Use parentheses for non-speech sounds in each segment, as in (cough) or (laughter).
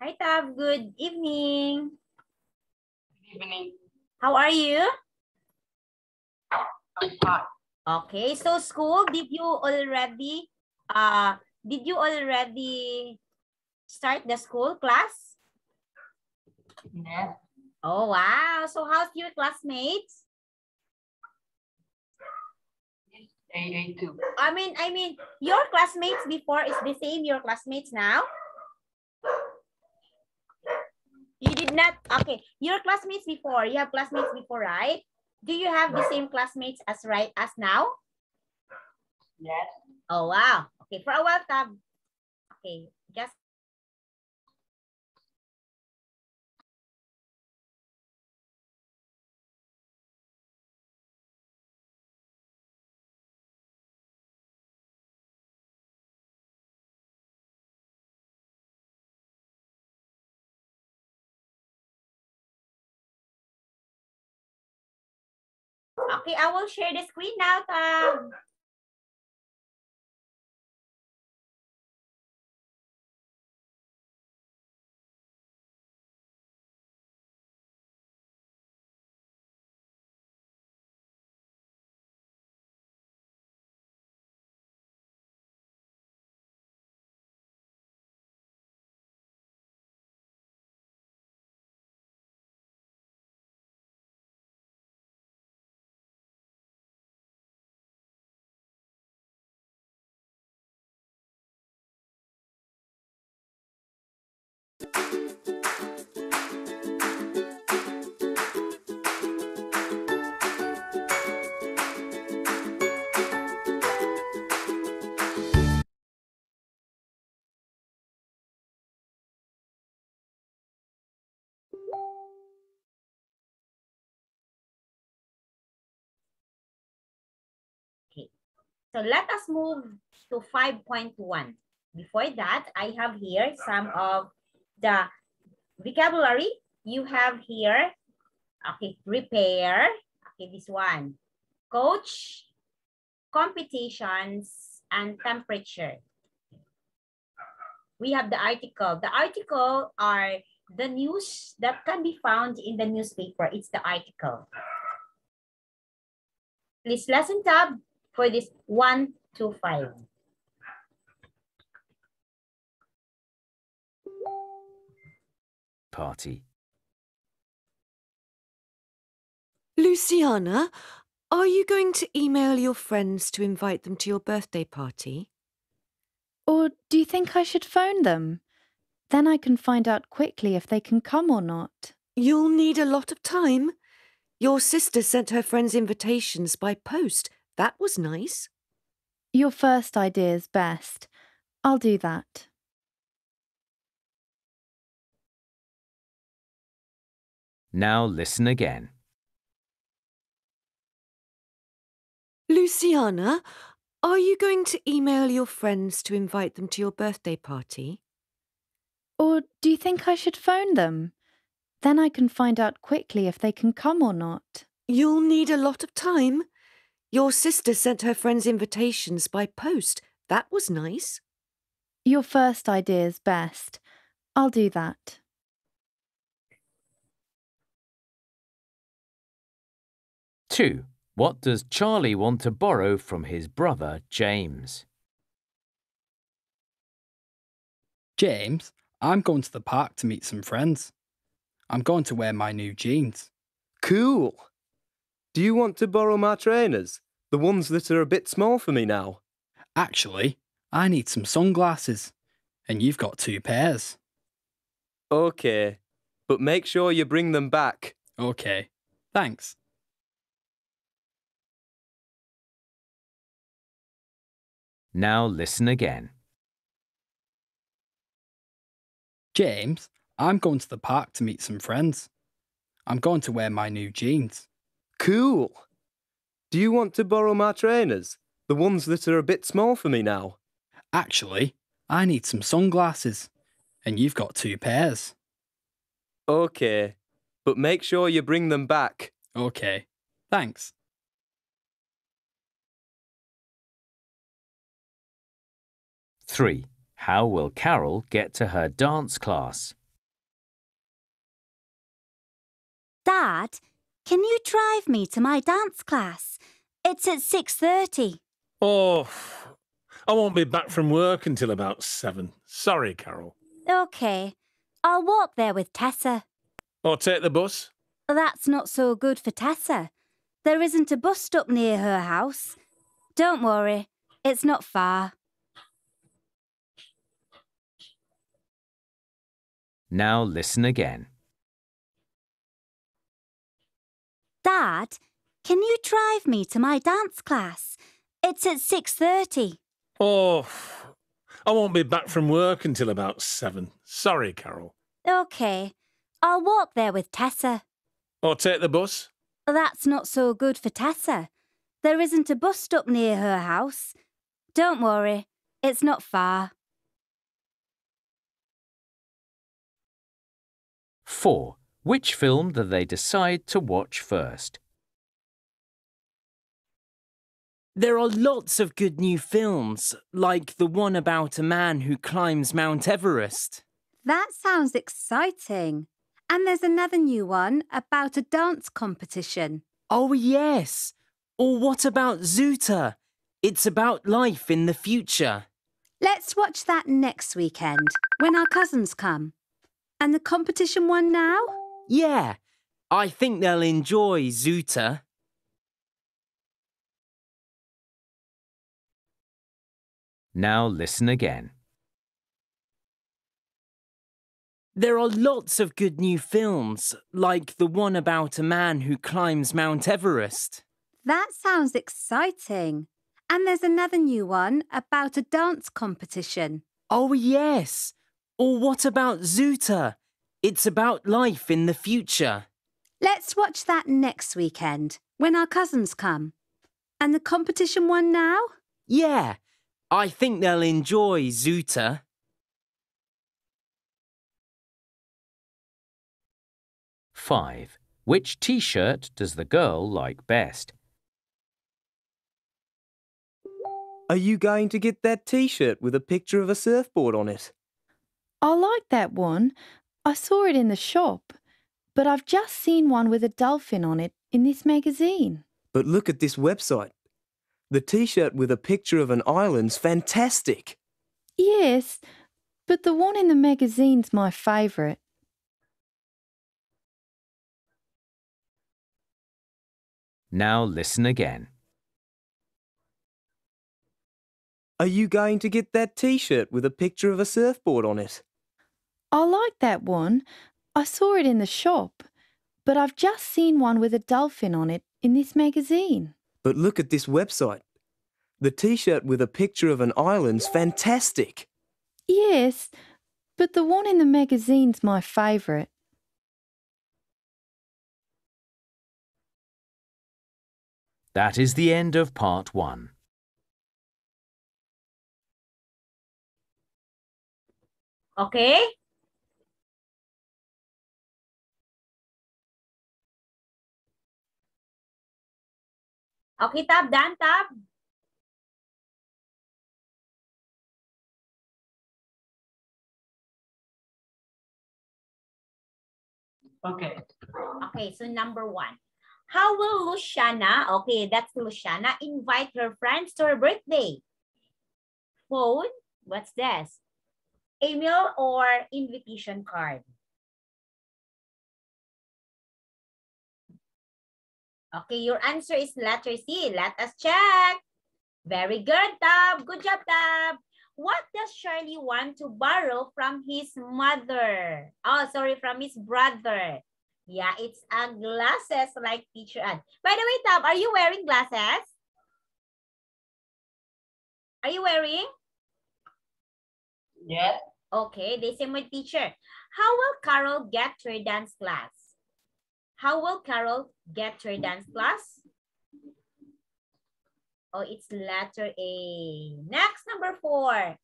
Hi, Tab. Good evening. Good evening. How are you? I'm fine. Okay, so school, did you already, uh, did you already start the school class? Yes. Oh, wow. So how's your classmates? AA2. I mean, I mean, your classmates before is the same your classmates now? You did not, okay. Your classmates before, you have classmates before, right? Do you have the same classmates as right as now? Yes. Oh, wow. Okay, for a while, Tab. Okay, just Okay, I will share the screen now, Tab. So let us move to 5.1. Before that, I have here some of the vocabulary you have here. Okay, repair. Okay, this one. Coach, competitions, and temperature. We have the article. The article are the news that can be found in the newspaper. It's the article. Please lesson tab for this one to five. Party. Luciana, are you going to email your friends to invite them to your birthday party? Or do you think I should phone them? Then I can find out quickly if they can come or not. You'll need a lot of time. Your sister sent her friends invitations by post. That was nice. Your first idea's best. I'll do that. Now listen again. Luciana, are you going to email your friends to invite them to your birthday party? Or do you think I should phone them? Then I can find out quickly if they can come or not. You'll need a lot of time. Your sister sent her friends invitations by post. That was nice. Your first idea's best. I'll do that. Two. What does Charlie want to borrow from his brother James? James, I'm going to the park to meet some friends. I'm going to wear my new jeans. Cool. Do you want to borrow my trainers? The ones that are a bit small for me now. Actually, I need some sunglasses. And you've got two pairs. Okay. But make sure you bring them back. Okay. Thanks. Now listen again. James, I'm going to the park to meet some friends. I'm going to wear my new jeans. Cool. Do you want to borrow my trainers? The ones that are a bit small for me now. Actually, I need some sunglasses. And you've got two pairs. Okay, but make sure you bring them back. Okay. Thanks. Three. How will Carol get to her dance class? Dad, can you drive me to my dance class? It's at 6.30. Oh, I won't be back from work until about seven. Sorry, Carol. OK. I'll walk there with Tessa. Or take the bus. That's not so good for Tessa. There isn't a bus stop near her house. Don't worry, it's not far. Now listen again. Dad, can you drive me to my dance class? It's at 6.30. Oh, I won't be back from work until about seven. Sorry, Carol. OK. I'll walk there with Tessa. Or take the bus. That's not so good for Tessa. There isn't a bus stop near her house. Don't worry, it's not far. 4. Which film do they decide to watch first? There are lots of good new films, like the one about a man who climbs Mount Everest. That sounds exciting. And there's another new one about a dance competition. Oh, yes. Or what about Zoota? It's about life in the future. Let's watch that next weekend when our cousins come. And the competition one now? Yeah, I think they'll enjoy Zoota. Now listen again. There are lots of good new films, like the one about a man who climbs Mount Everest. That sounds exciting. And there's another new one about a dance competition. Oh, yes. Or what about Zoota? It's about life in the future. Let's watch that next weekend when our cousins come. And the competition one now? Yeah, I think they'll enjoy Zoota. Five. Which t-shirt does the girl like best? Are you going to get that t-shirt with a picture of a surfboard on it? I like that one. I saw it in the shop, but I've just seen one with a dolphin on it in this magazine. But look at this website. The t-shirt with a picture of an island's fantastic. Yes, but the one in the magazine's my favourite. Now listen again. Are you going to get that t-shirt with a picture of a surfboard on it? I like that one. I saw it in the shop, but I've just seen one with a dolphin on it in this magazine. But look at this website. The t-shirt with a picture of an island's fantastic. Yes, but the one in the magazine's my favourite. That is the end of part one. Okay? Okay, Tab. Done, Tab? Okay. Okay, so number one. How will Luciana, okay, that's Luciana, invite her friends to her birthday? Phone, what's this? Email or invitation card? Okay, your answer is letter C. Let us check. Very good, Tab. Good job, Tab. What does Charlie want to borrow from his mother? Oh, sorry, from his brother. Yeah, it's a glasses like teacher Ann. By the way, Tab, are you wearing glasses? Are you wearing? Yes. Okay, the same with teacher. How will Carol get to her dance class? How will Carol get to her dance class? Oh, it's letter A. Next, number four.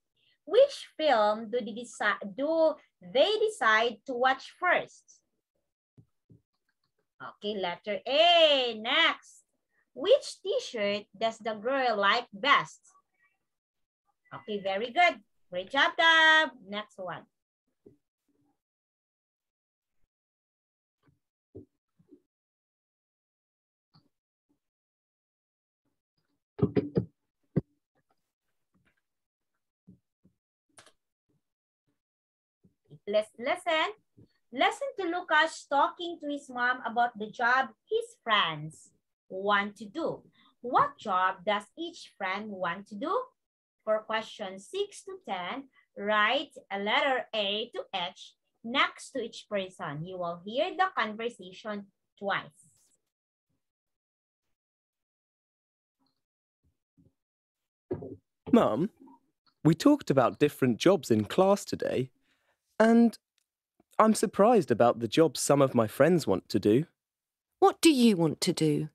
Which film do they decide do they decide to watch first? Okay, letter A. Next. Which t-shirt does the girl like best? Okay, very good. Great job, Dab. Next one. Let's listen. Listen to Lucas talking to his mom about the job his friends want to do. What job does each friend want to do? For question 6 to 10, write a letter A to H next to each person. You will hear the conversation twice. Mum, we talked about different jobs in class today, and I'm surprised about the jobs some of my friends want to do. What do you want to do?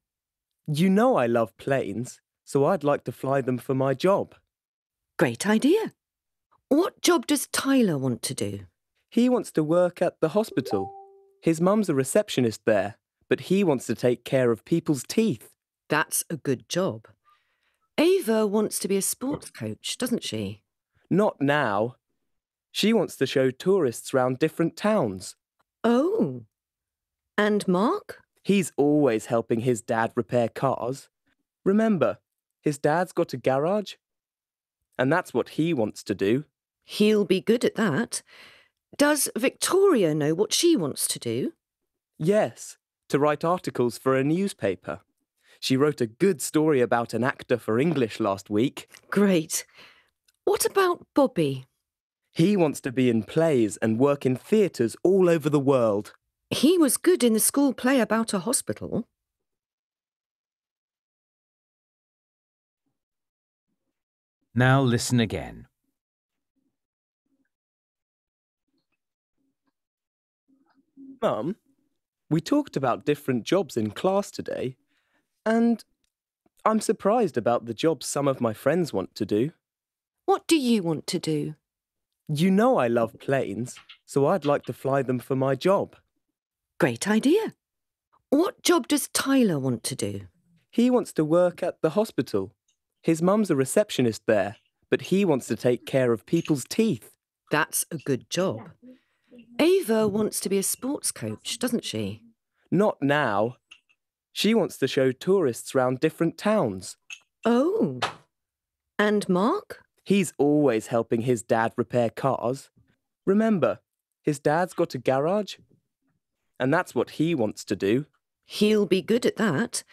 You know I love planes, so I'd like to fly them for my job. Great idea. What job does Tyler want to do? He wants to work at the hospital. His mum's a receptionist there, but he wants to take care of people's teeth. That's a good job. Ava wants to be a sports coach, doesn't she? Not now. She wants to show tourists round different towns. Oh. And Mark? He's always helping his dad repair cars. Remember, his dad's got a garage. And that's what he wants to do. He'll be good at that. Does Victoria know what she wants to do? Yes, to write articles for a newspaper. She wrote a good story about an actor for English last week. Great. What about Bobby? He wants to be in plays and work in theatres all over the world. He was good in the school play about a hospital. Now listen again. Mum, we talked about different jobs in class today, and I'm surprised about the jobs some of my friends want to do. What do you want to do? You know I love planes, so I'd like to fly them for my job. Great idea. What job does Tyler want to do? He wants to work at the hospital. His mum's a receptionist there, but he wants to take care of people's teeth. That's a good job. Ava wants to be a sports coach, doesn't she? Not now. She wants to show tourists round different towns. Oh. And Mark? He's always helping his dad repair cars. Remember, his dad's got a garage. And that's what he wants to do. He'll be good at that.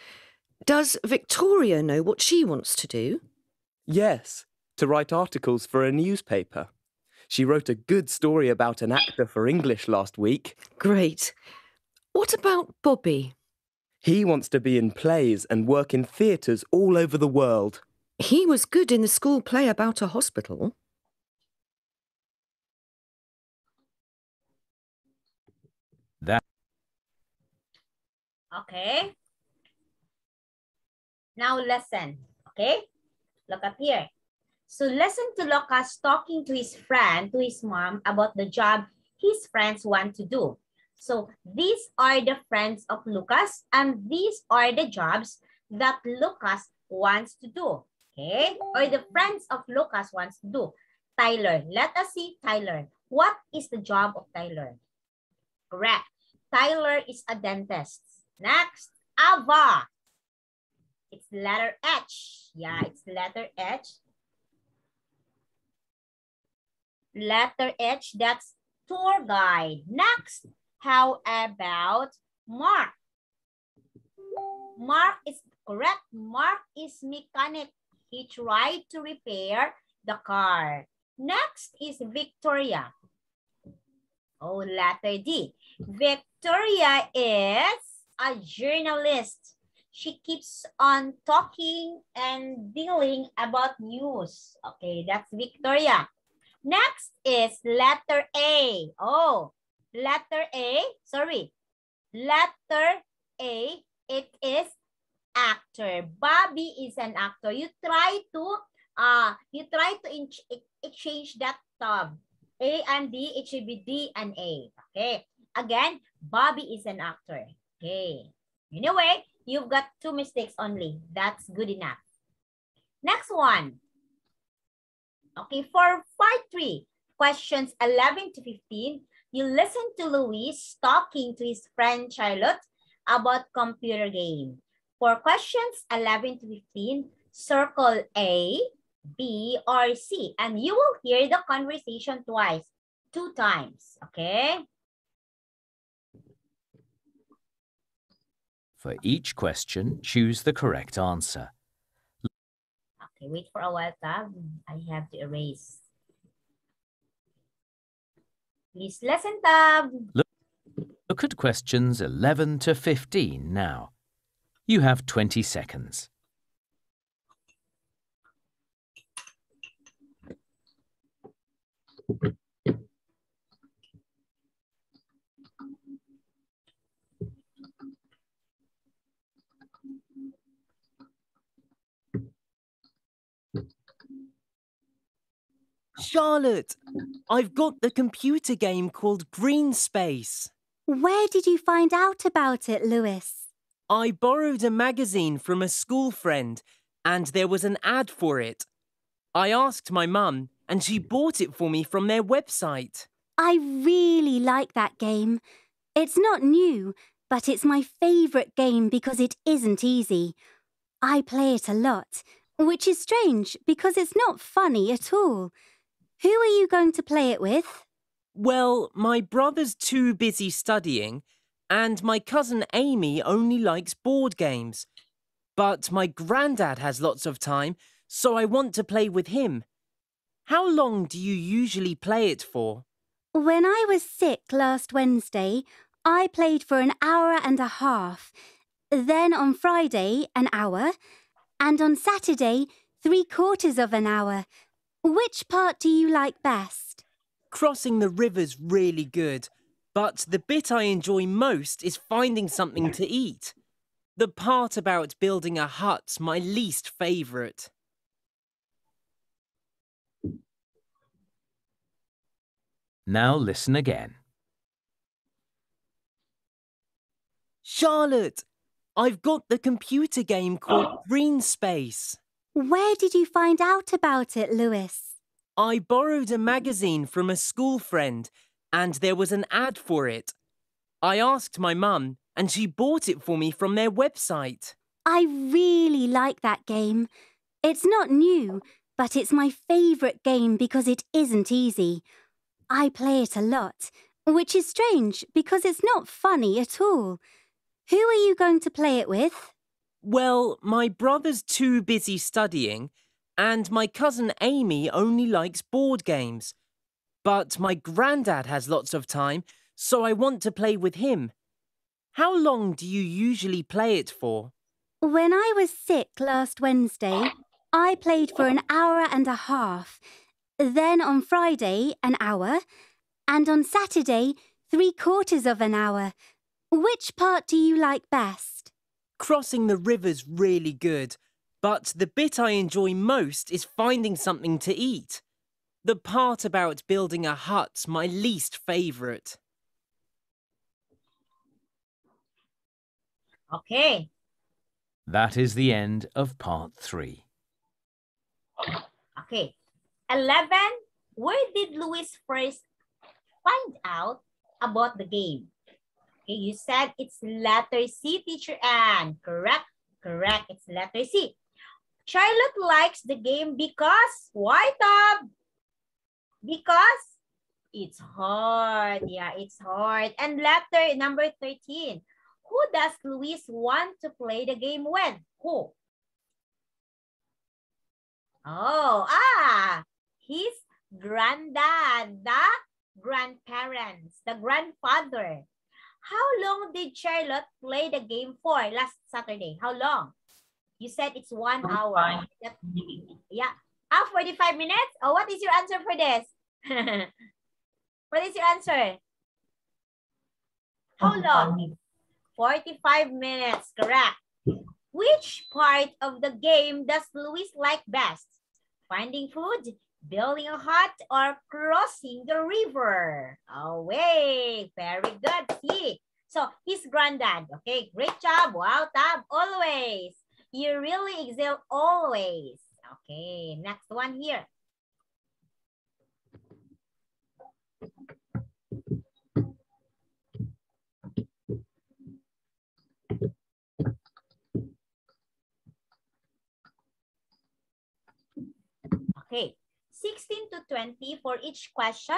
Does Victoria know what she wants to do? Yes, to write articles for a newspaper. She wrote a good story about an actor for English last week. Great. What about Bobby? He wants to be in plays and work in theatres all over the world. He was good in the school play about a hospital. That Okay. Now listen. Okay. Look up here. So listen to Lucas talking to his friend, to his mom, about the job his friends want to do. So these are the friends of Lucas and these are the jobs that Lucas wants to do. Okay? Or the friends of Lucas wants to do. Tyler. Let us see Tyler. What is the job of Tyler? Correct. Tyler is a dentist. Next, Ava. It's letter H. Yeah, it's letter H. Letter H, that's tour guide. Next, how about Mark? Mark is correct. Mark is mechanic. He tried to repair the car. Next is Victoria. Oh, letter D. Victoria is a journalist. She keeps on talking and dealing about news. Okay, that's Victoria. Next is letter A. Oh, letter A, sorry. Letter A, it is actor. Bobby is an actor. You try to uh you try to exchange that tab. A and D, it should be D and A. Okay. Again, Bobby is an actor. Okay. Anyway, you've got two mistakes only. That's good enough. Next one. Okay, for part three, questions 11 to 15, you listen to Luis talking to his friend Charlotte about computer game. For questions 11 to 15, circle A, B, or C, and you will hear the conversation twice, two times, okay? For each question, choose the correct answer. Okay, wait for a while, Tab. I have to erase. Tab. Look, look at questions 11 to 15 now. You have 20 seconds. Charlotte, I've got the computer game called Green Space. Where did you find out about it, Lewis? I borrowed a magazine from a school friend and there was an ad for it. I asked my mum and she bought it for me from their website. I really like that game. It's not new, but it's my favourite game because it isn't easy. I play it a lot, which is strange because it's not funny at all. Who are you going to play it with? Well, my brother's too busy studying, and my cousin Amy only likes board games. But my granddad has lots of time, so I want to play with him. How long do you usually play it for? When I was sick last Wednesday, I played for an hour and a half. Then on Friday, an hour. And on Saturday, three quarters of an hour. Which part do you like best? Crossing the river's really good, but the bit I enjoy most is finding something to eat. The part about building a hut's my least favourite. Now listen again. Charlotte, I've got the computer game called Green Space. Where did you find out about it, Lewis? I borrowed a magazine from a school friend and there was an ad for it. I asked my mum and she bought it for me from their website. I really like that game. It's not new, but it's my favourite game because it isn't easy. I play it a lot, which is strange because it's not funny at all. Who are you going to play it with? Well, my brother's too busy studying, and my cousin Amy only likes board games. But my granddad has lots of time, so I want to play with him. How long do you usually play it for? When I was sick last Wednesday, I played for an hour and a half. Then on Friday, an hour. And on Saturday, three quarters of an hour. Which part do you like best? Crossing the river's really good, but the bit I enjoy most is finding something to eat. The part about building a hut's my least favourite. Okay. That is the end of part three. Okay. 11. Where did Louis first find out about the game? Okay, you said it's letter C, teacher Anne. Correct? Correct. It's letter C. Charlotte likes the game because, why, Tab? Because it's hard. Yeah, it's hard. And letter number 13. Who does Luis want to play the game with? Who? Oh, ah, his granddad, the grandparents, the grandfather. How long did Charlotte play the game for last Saturday? How long? You said it's one hour. Yeah. Ah, 45 minutes? Oh, what is your answer for this? (laughs) what is your answer? How long? 45 minutes, correct. Which part of the game does Luis like best? Finding food, building a hut, or crossing the river? Away. Very good. See? So, his granddad. Okay, great job. Wow, Tab. Always. You really excel always. Okay, next one here. Okay, 16 to 20 for each question.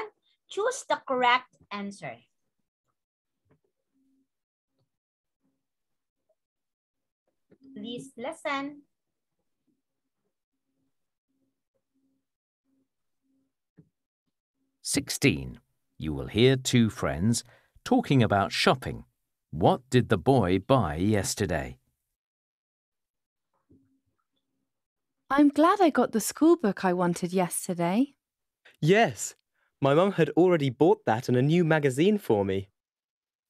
Choose the correct answer. Please listen. Sixteen. You will hear two friends talking about shopping. What did the boy buy yesterday? I'm glad I got the school book I wanted yesterday. Yes, my mum had already bought that and a new magazine for me.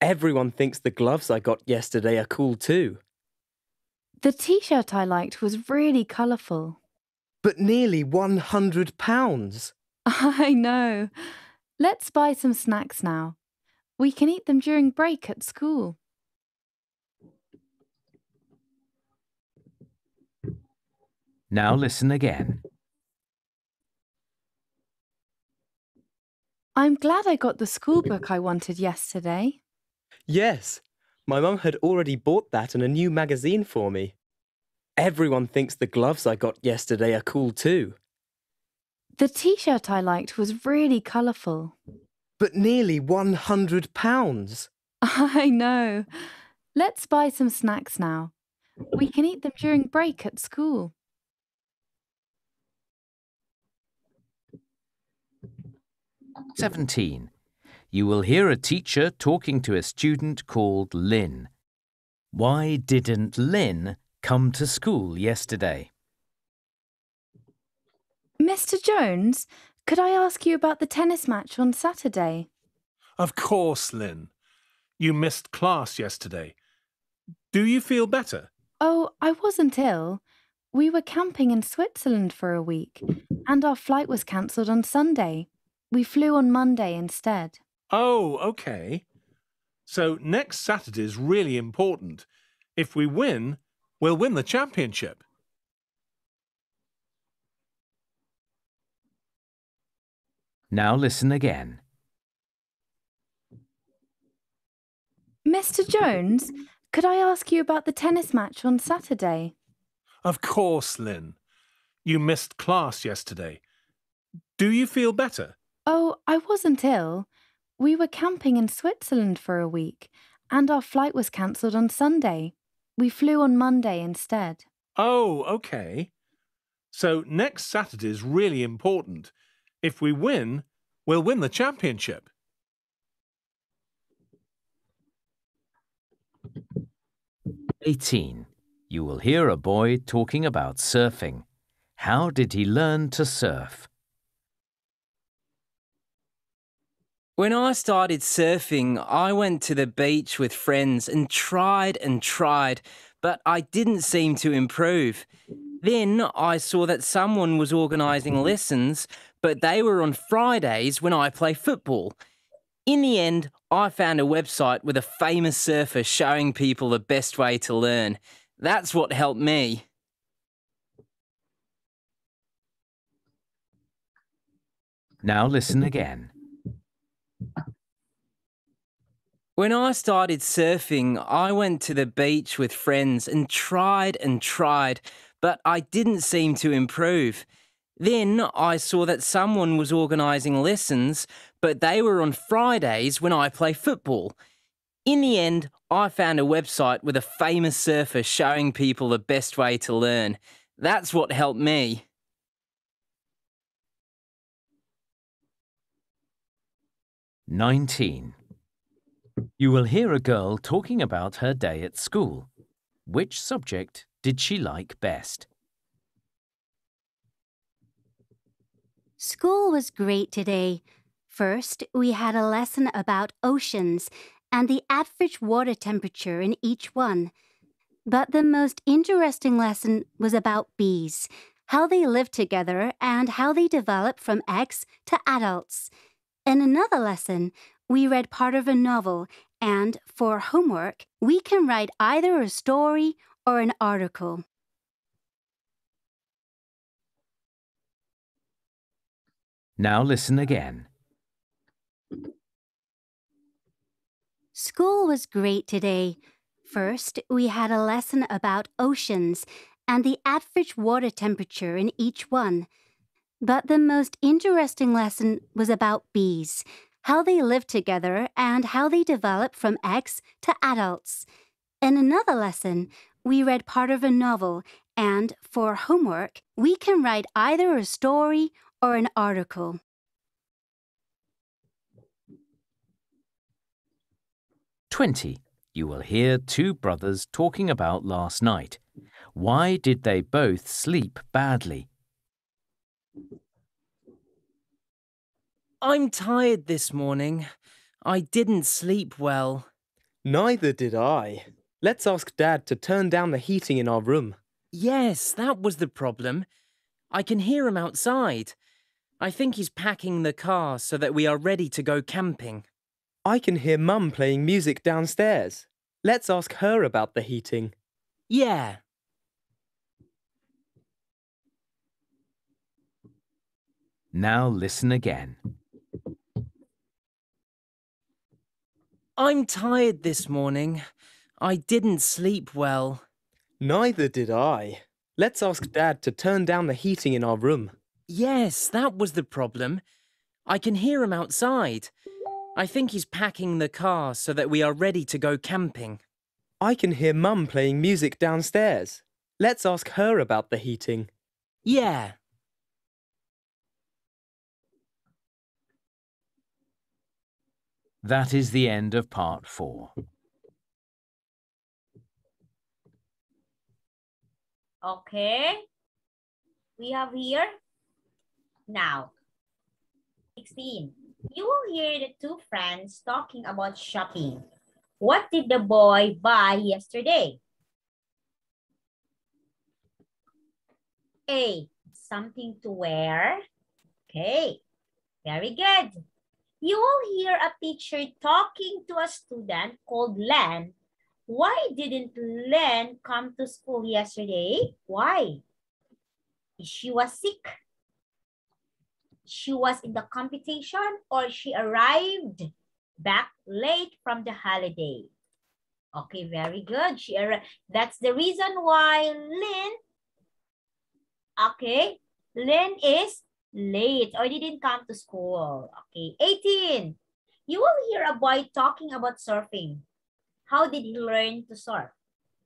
Everyone thinks the gloves I got yesterday are cool too. The t shirt I liked was really colourful. But nearly £100. (laughs) I know. Let's buy some snacks now. We can eat them during break at school. Now listen again. I'm glad I got the school book I wanted yesterday. Yes, my mum had already bought that and a new magazine for me. Everyone thinks the gloves I got yesterday are cool too. The t shirt I liked was really colourful. But nearly £100. (laughs) I know. Let's buy some snacks now. We can eat them during break at school. Seventeen. You will hear a teacher talking to a student called Lynn. Why didn't Lynn come to school yesterday? Mr. Jones, could I ask you about the tennis match on Saturday? Of course, Lynn. You missed class yesterday. Do you feel better? Oh, I wasn't ill. We were camping in Switzerland for a week, and our flight was cancelled on Sunday. We flew on Monday instead. Oh, okay. So next Saturday is really important. If we win, we'll win the championship. Now listen again. Mr. Jones, could I ask you about the tennis match on Saturday? Of course, Lynn. You missed class yesterday. Do you feel better? Oh, I wasn't ill. We were camping in Switzerland for a week, and our flight was cancelled on Sunday. We flew on Monday instead. Oh, okay. So next Saturday is really important. If we win, we'll win the championship. Eighteen. You will hear a boy talking about surfing. How did he learn to surf? When I started surfing, I went to the beach with friends and tried and tried, but I didn't seem to improve. Then I saw that someone was organising lessons, but they were on Fridays when I play football. In the end, I found a website with a famous surfer showing people the best way to learn. That's what helped me. Now listen again. When I started surfing, I went to the beach with friends and tried and tried, but I didn't seem to improve. Then I saw that someone was organising lessons, but they were on Fridays when I play football. In the end, I found a website with a famous surfer showing people the best way to learn. That's what helped me. Nineteen. You will hear a girl talking about her day at school. Which subject did she like best? School was great today. First, we had a lesson about oceans and the average water temperature in each one. But the most interesting lesson was about bees, how they live together and how they develop from eggs to adults. In another lesson, we read part of a novel, and for homework, we can write either a story or an article. Now listen again. School was great today. First, we had a lesson about oceans and the average water temperature in each one. But the most interesting lesson was about bees, how they live together and how they develop from eggs to adults. In another lesson, we read part of a novel, and for homework, we can write either a story or an article. Twenty. You will hear two brothers talking about last night. Why did they both sleep badly? I'm tired this morning. I didn't sleep well. Neither did I. Let's ask Dad to turn down the heating in our room. Yes, that was the problem. I can hear him outside. I think he's packing the car so that we are ready to go camping. I can hear Mum playing music downstairs. Let's ask her about the heating. Yeah. Now listen again. I'm tired this morning. I didn't sleep well. Neither did I. Let's ask Dad to turn down the heating in our room. Yes, that was the problem. I can hear him outside. I think he's packing the car so that we are ready to go camping. I can hear Mum playing music downstairs. Let's ask her about the heating. Yeah. That is the end of part four. Okay. We have here now 16. You will hear the two friends talking about shopping. What did the boy buy yesterday? A. Something to wear. Okay. Very good. You will hear a teacher talking to a student called Len. Why didn't Len come to school yesterday? Why? She was sick. She was in the competition or she arrived back late from the holiday. Okay, very good. She That's the reason why Lynn, okay, Lynn is late or didn't come to school. Okay, 18. You will hear a boy talking about surfing. How did he learn to surf?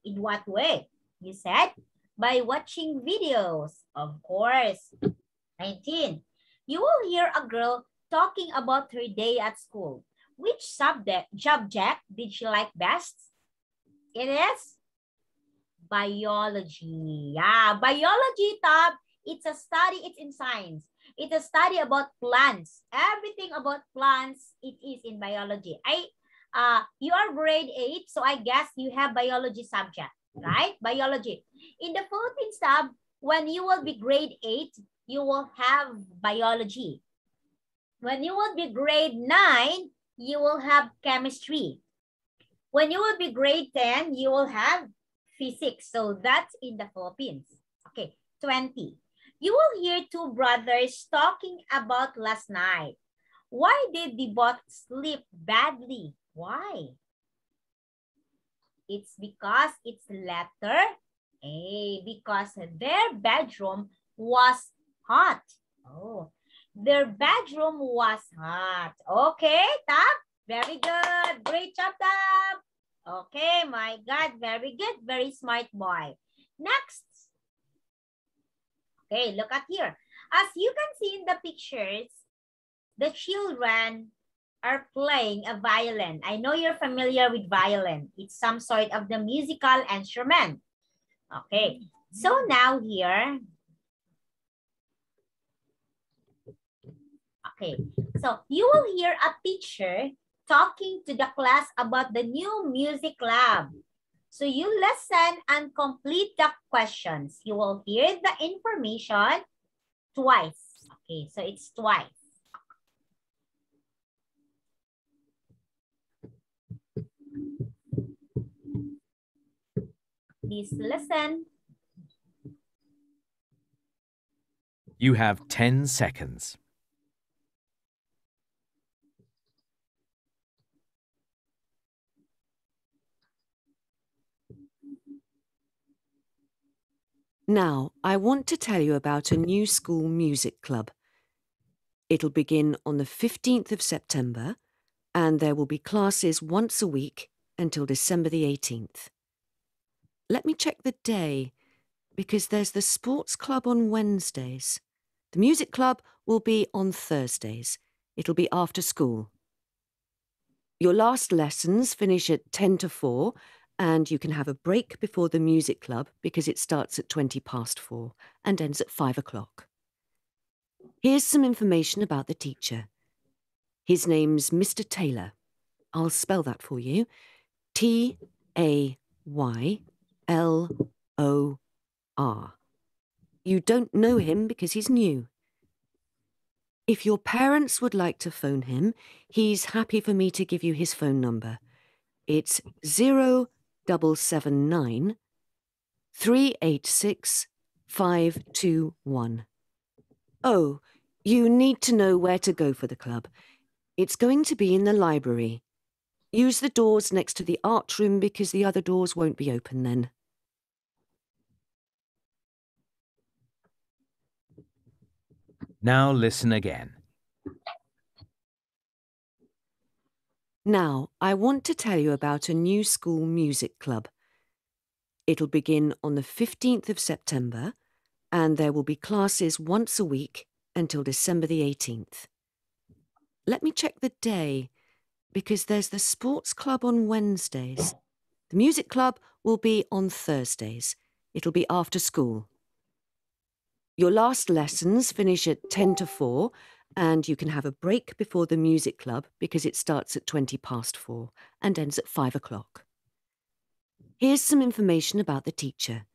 In what way? You said by watching videos, of course. 19. You will hear a girl talking about her day at school. Which subject, subject did she like best? It is biology. Yeah, biology, Top. It's a study, it's in science. It's a study about plants. Everything about plants, it is in biology. I, uh, you are grade 8, so I guess you have biology subject, right? Biology. In the Philippines tab, when you will be grade 8, you will have biology. When you will be grade 9, you will have chemistry. When you will be grade 10, you will have physics. So that's in the Philippines. Okay, 20. You will hear two brothers talking about last night. Why did they both sleep badly? Why? It's because it's letter A, because their bedroom was hot. Oh, their bedroom was hot. Okay, Tab. Very good. Great job, Tab. Okay, my God. Very good. Very smart boy. Next. Okay, look at here. As you can see in the pictures, the children are playing a violin. I know you're familiar with violin. It's some sort of the musical instrument. Okay, so now here, Okay, so you will hear a teacher talking to the class about the new music lab. So you listen and complete the questions. You will hear the information twice. Okay, so it's twice. Please listen. You have 10 seconds. Now, I want to tell you about a new school music club. It'll begin on the 15th of September, and there will be classes once a week until December the 18th. Let me check the day, because there's the sports club on Wednesdays. The music club will be on Thursdays. It'll be after school. Your last lessons finish at 10 to 4, and you can have a break before the music club because it starts at 20 past four and ends at five o'clock. Here's some information about the teacher. His name's Mr. Taylor. I'll spell that for you. T A Y L O R. You don't know him because he's new. If your parents would like to phone him, he's happy for me to give you his phone number. It's zero double seven nine three eight six five two one. Oh, you need to know where to go for the club. It's going to be in the library. Use the doors next to the art room because the other doors won't be open then. Now listen again. Now, I want to tell you about a new school music club. It'll begin on the 15th of September, and there will be classes once a week until December the 18th. Let me check the day, because there's the sports club on Wednesdays. The music club will be on Thursdays. It'll be after school. Your last lessons finish at 10 to 4, and you can have a break before the music club because it starts at 20 past 4 and ends at 5 o'clock. Here's some information about the teacher.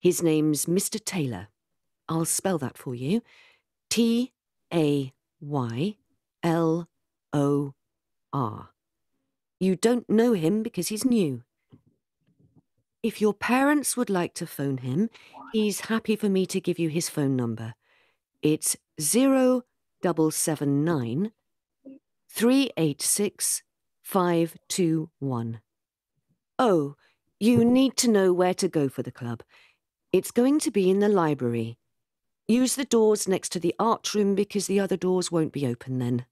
His name's Mr. Taylor. I'll spell that for you. T A Y L O R. You don't know him because he's new. If your parents would like to phone him, he's happy for me to give you his phone number. It's zero double seven nine three eight six five two one. Oh, you need to know where to go for the club. It's going to be in the library. Use the doors next to the art room because the other doors won't be open then.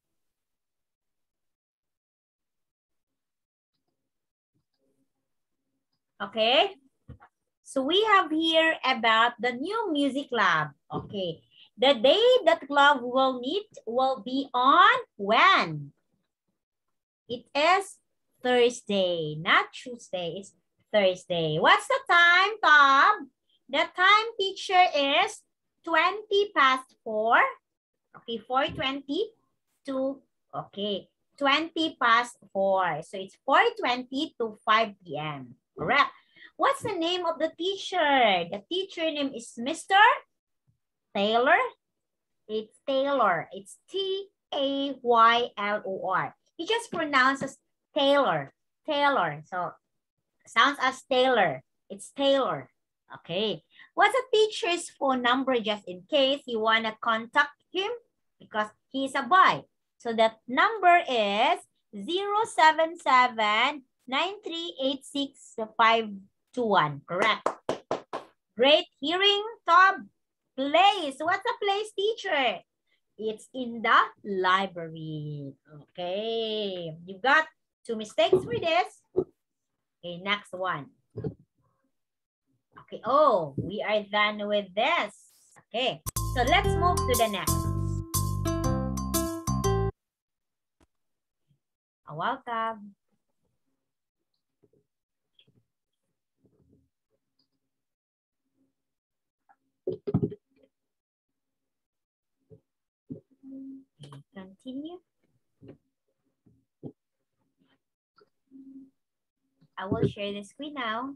Okay. So we have here about the new music lab. Okay. The day that club will meet will be on when? It is Thursday, not Tuesday. It's Thursday. What's the time, Tom? The time teacher is 20 past 4. Okay, 4.20 to, okay, 20 past 4. So it's 4.20 to 5 p.m. Correct. What's the name of the teacher? The teacher name is Mr. Taylor. It's Taylor. It's T-A-Y-L-O-R. He just pronounces Taylor. Taylor. So sounds as Taylor. It's Taylor. Okay. What's a teacher's phone number just in case you want to contact him because he's a boy. So that number is 077 9386521. Correct. Great hearing, Tom. Place. What's a place, teacher? It's in the library. Okay. You got two mistakes for this. Okay, next one. Okay. Oh, we are done with this. Okay. So let's move to the next. Welcome. Continue. I will share the screen now.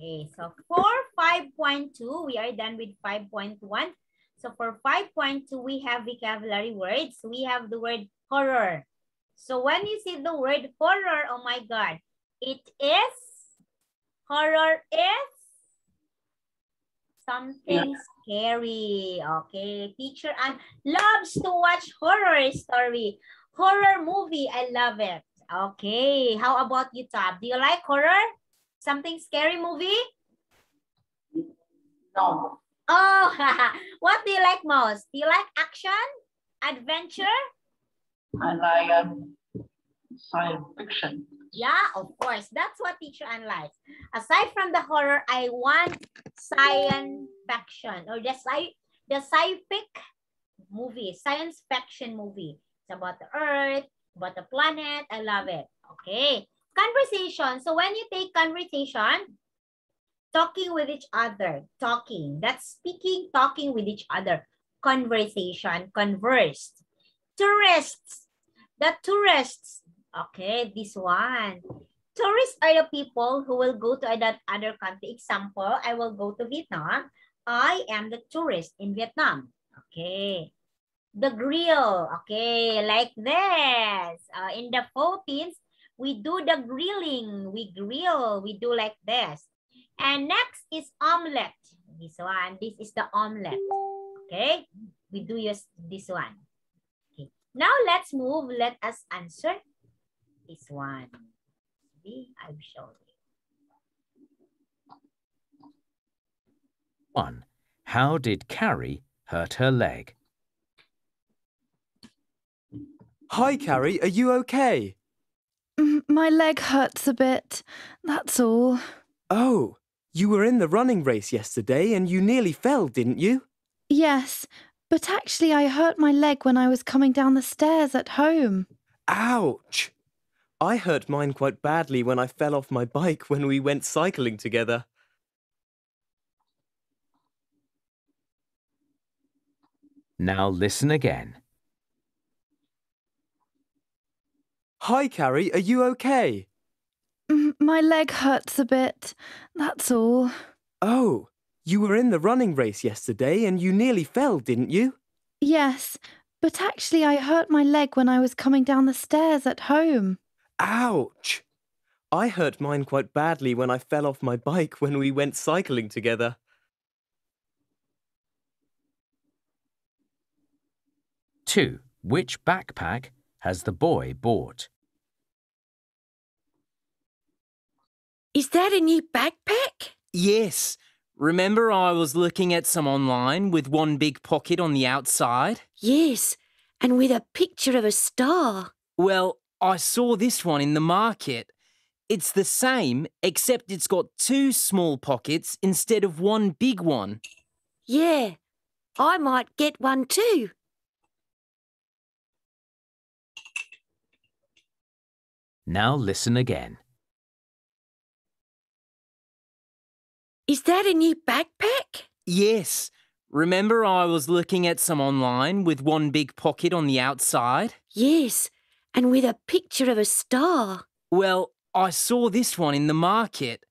Okay, so for 5.2, we are done with 5.1. So for 5.2, we have vocabulary words. We have the word horror. So when you see the word horror, oh my God, it is, horror is something yeah. scary. Okay, teacher and loves to watch horror story. Horror movie, I love it. Okay, how about you, Tab? Do you like horror? Something scary movie? No. Oh, (laughs) what do you like most? Do you like action, adventure? I like um, science fiction. Yeah, of course. That's what teacher Ann likes. Aside from the horror, I want science fiction or the sci the sci-fic movie, science fiction movie. It's about the earth, about the planet. I love it. Okay. Conversation. So when you take conversation, talking with each other, talking, that's speaking, talking with each other. Conversation, conversed. Tourists. The tourists. Okay, this one. Tourists are the people who will go to that other country. Example, I will go to Vietnam. I am the tourist in Vietnam. Okay. The grill. Okay, like this. Uh, in the Philippines, we do the grilling. We grill. We do like this. And next is omelette. This one. This is the omelette. Okay. We do use this one. Okay. Now let's move. Let us answer this one. See, I've shown you. One. How did Carrie hurt her leg? Hi, Carrie. Are you okay? My leg hurts a bit. That's all. Oh, you were in the running race yesterday and you nearly fell, didn't you? Yes, but actually I hurt my leg when I was coming down the stairs at home. Ouch! I hurt mine quite badly when I fell off my bike when we went cycling together. Now listen again. Hi, Carrie. Are you okay? My leg hurts a bit. That's all. Oh, you were in the running race yesterday and you nearly fell, didn't you? Yes, but actually I hurt my leg when I was coming down the stairs at home. Ouch! I hurt mine quite badly when I fell off my bike when we went cycling together. Two. Which backpack has the boy bought? Is that a new backpack? Yes. Remember I was looking at some online with one big pocket on the outside? Yes, and with a picture of a star. Well, I saw this one in the market. It's the same, except it's got two small pockets instead of one big one. Yeah, I might get one too. Now listen again. Is that a new backpack? Yes. Remember I was looking at some online with one big pocket on the outside? Yes, and with a picture of a star. Well, I saw this one in the market.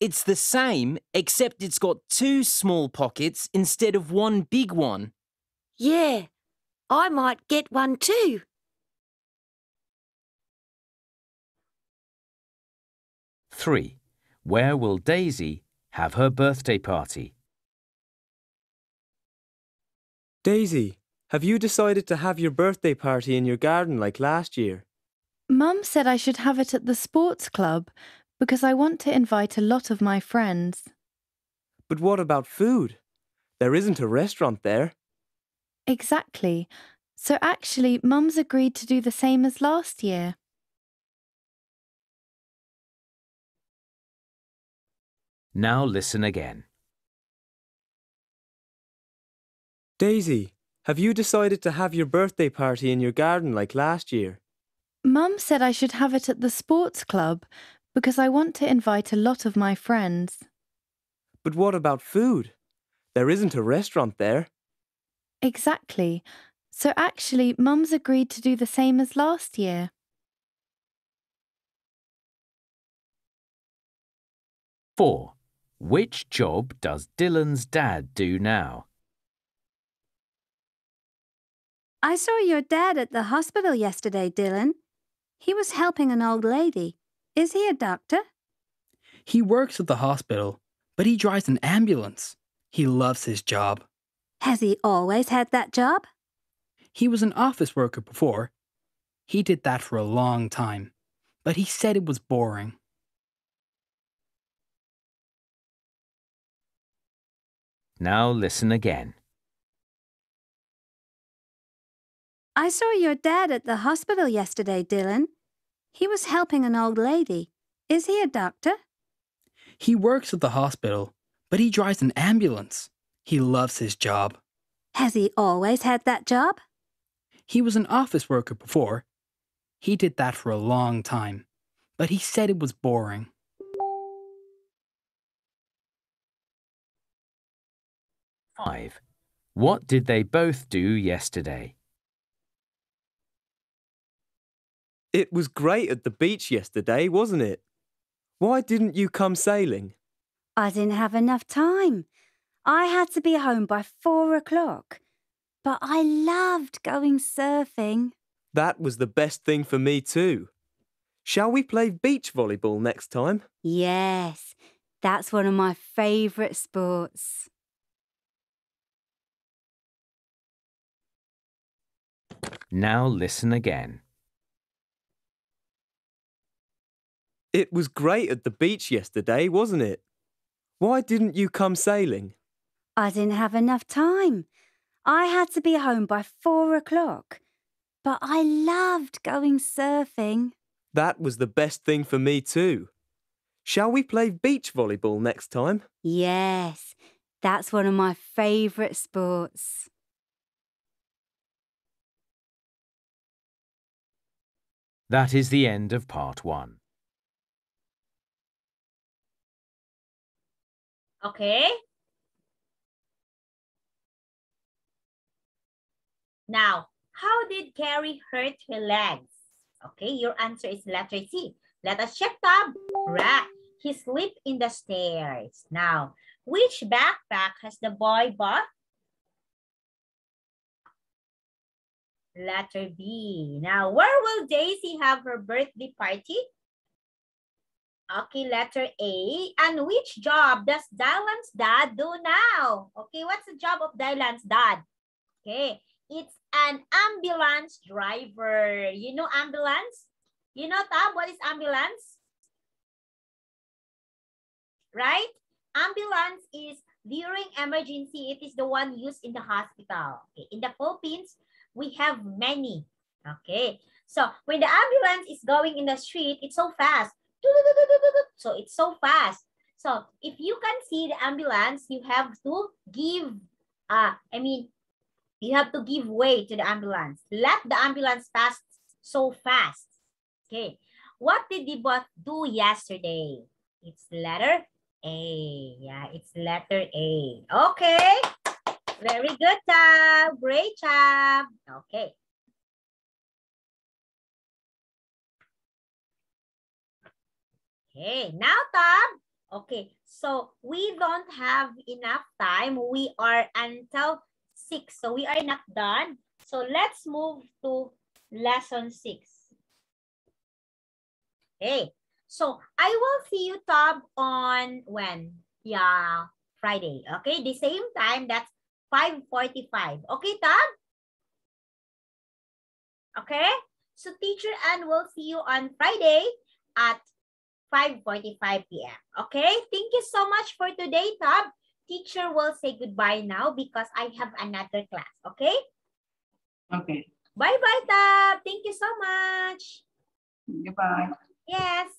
It's the same, except it's got two small pockets instead of one big one. Yeah, I might get one too. Three. Where will Daisy have her birthday party? Daisy, have you decided to have your birthday party in your garden like last year? Mum said I should have it at the sports club because I want to invite a lot of my friends. But what about food? There isn't a restaurant there. Exactly. So actually, Mum's agreed to do the same as last year. Now listen again. Daisy, have you decided to have your birthday party in your garden like last year? Mum said I should have it at the sports club because I want to invite a lot of my friends. But what about food? There isn't a restaurant there. Exactly. So actually, Mum's agreed to do the same as last year. Four. Which job does Dylan's dad do now? I saw your dad at the hospital yesterday, Dylan. He was helping an old lady. Is he a doctor? He works at the hospital, but he drives an ambulance. He loves his job. Has he always had that job? He was an office worker before. He did that for a long time, but he said it was boring. Now listen again. I saw your dad at the hospital yesterday, Dylan. He was helping an old lady. Is he a doctor? He works at the hospital, but he drives an ambulance. He loves his job. Has he always had that job? He was an office worker before. He did that for a long time, but he said it was boring. Five. What did they both do yesterday? It was great at the beach yesterday, wasn't it? Why didn't you come sailing? I didn't have enough time. I had to be home by four o'clock. But I loved going surfing. That was the best thing for me too. Shall we play beach volleyball next time? Yes, that's one of my favourite sports. Now listen again. It was great at the beach yesterday, wasn't it? Why didn't you come sailing? I didn't have enough time. I had to be home by four o'clock. But I loved going surfing. That was the best thing for me too. Shall we play beach volleyball next time? Yes, that's one of my favourite sports. That is the end of part one. Okay. Now, how did Carrie hurt her legs? Okay, your answer is letter C. Let us check tab. Right. He slipped in the stairs. Now, which backpack has the boy bought? Letter B. Now, where will Daisy have her birthday party? Okay, letter A. And which job does Dylan's dad do now? Okay, what's the job of Dylan's dad? Okay, it's an ambulance driver. You know ambulance? You know, Tab, what is ambulance? Right? Ambulance is during emergency, it is the one used in the hospital. Okay. In the Philippines, we have many. Okay. So when the ambulance is going in the street, it's so fast. So it's so fast. So if you can see the ambulance, you have to give, uh, I mean, you have to give way to the ambulance. Let the ambulance pass so fast. Okay. What did the both do yesterday? It's letter A. Yeah, it's letter A. Okay. Very good, Tab. Great job. Okay. Okay, now Tab. Okay, so we don't have enough time. We are until 6. So we are not done. So let's move to lesson 6. Okay. So I will see you, Tab, on when? Yeah, Friday. Okay, the same time, that's 5.45. Okay, Tab? Okay? So teacher Ann will see you on Friday at 5.45 p.m. Okay? Thank you so much for today, Tab teacher will say goodbye now because I have another class. Okay? Okay. Bye-bye, Tab. Thank you so much. Goodbye. Yes.